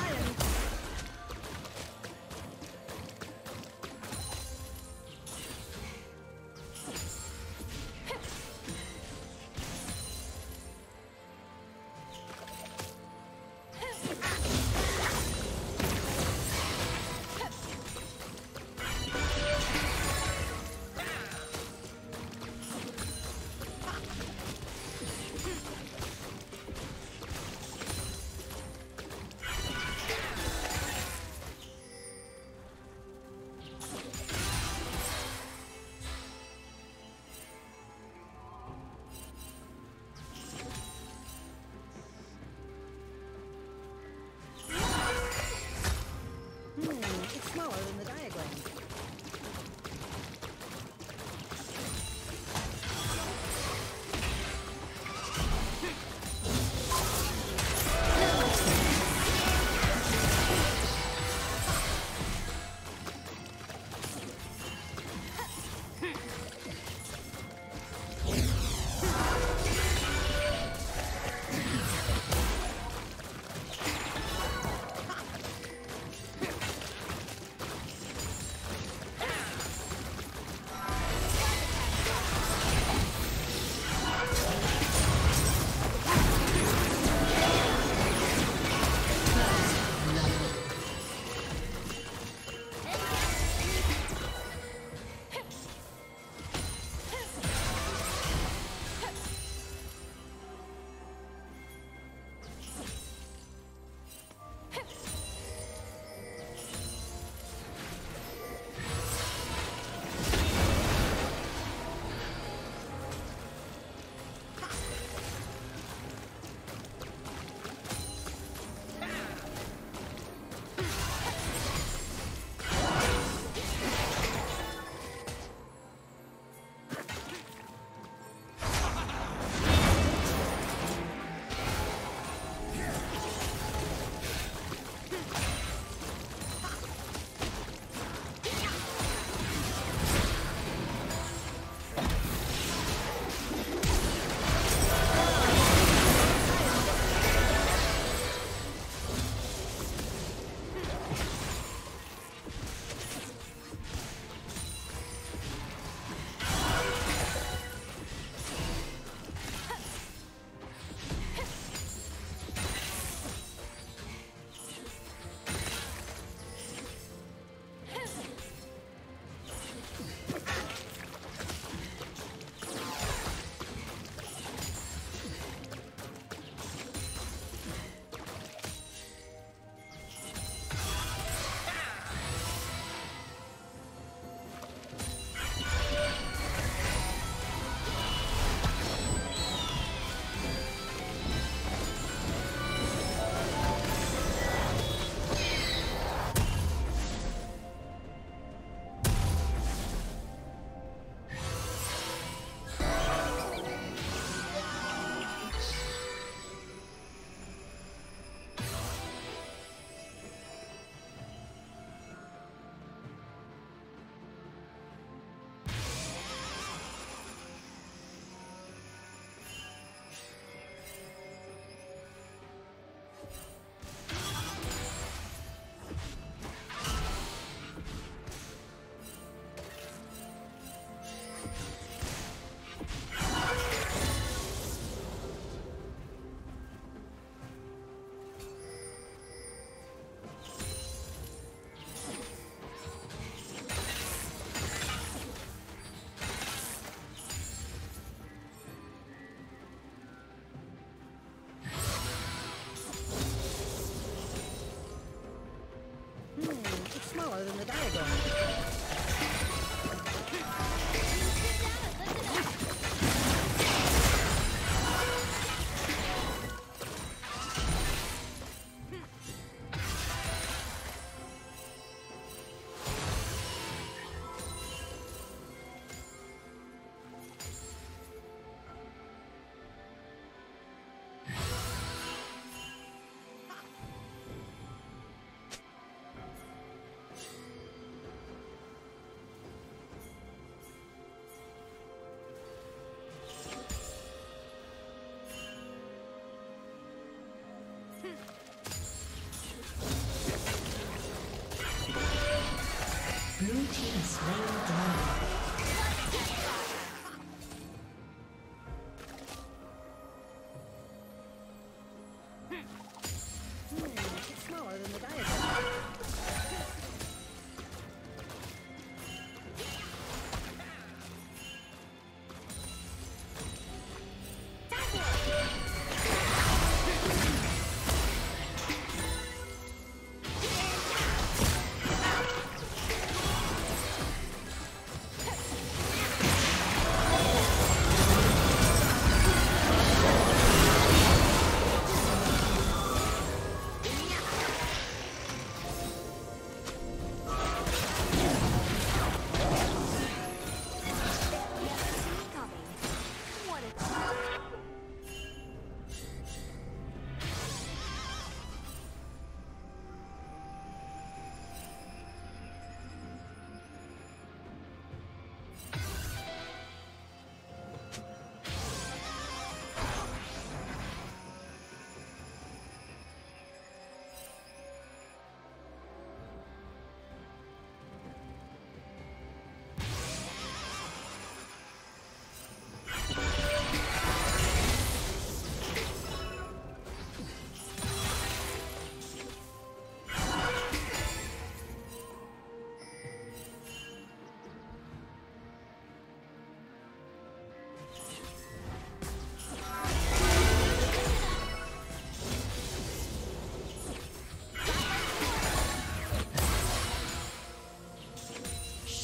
silence.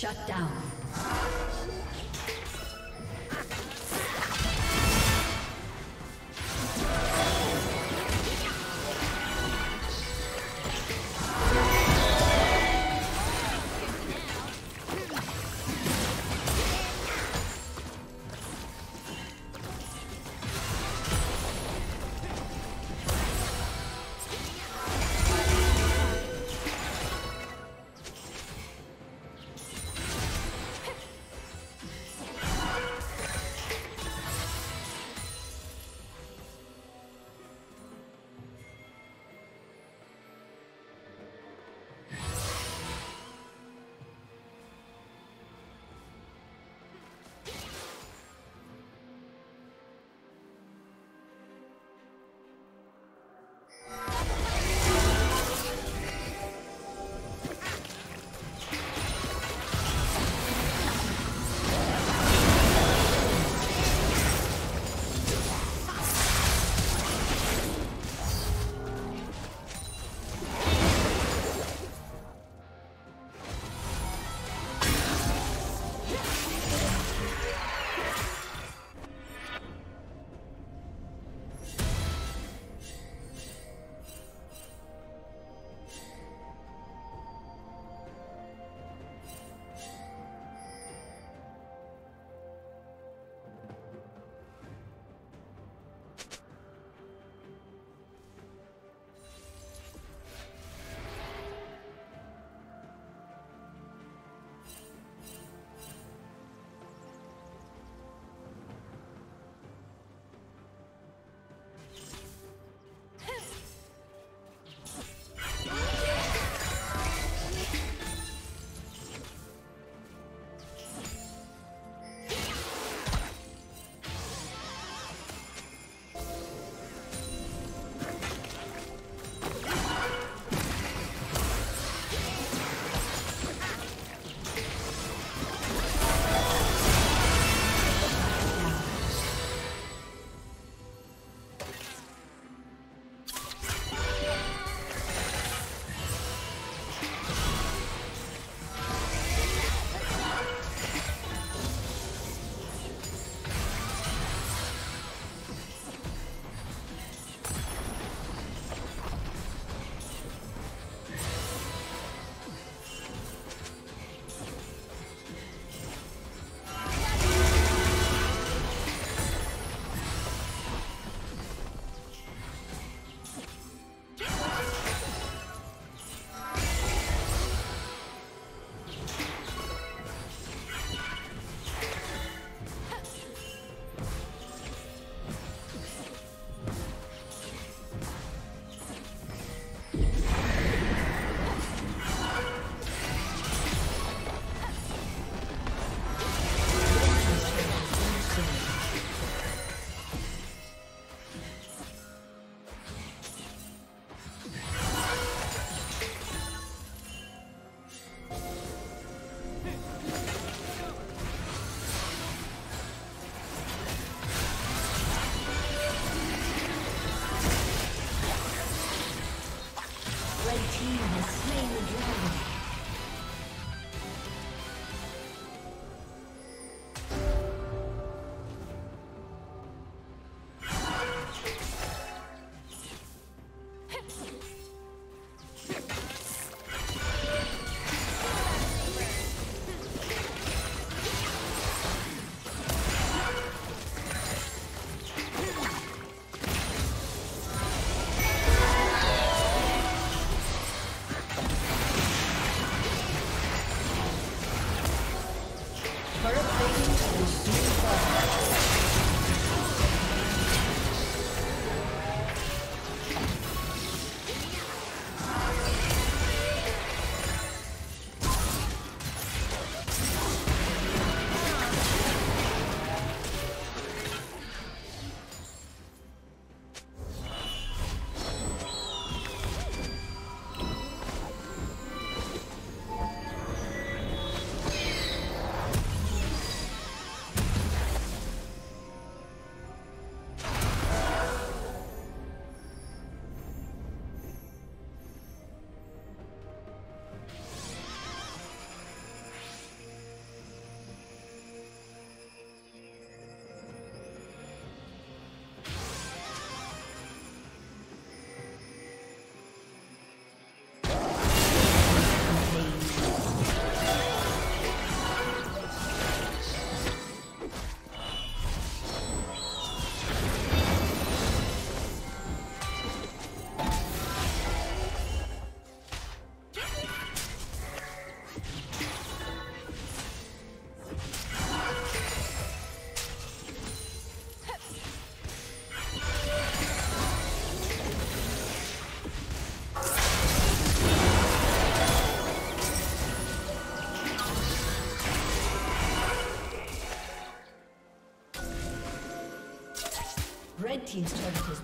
Shut down.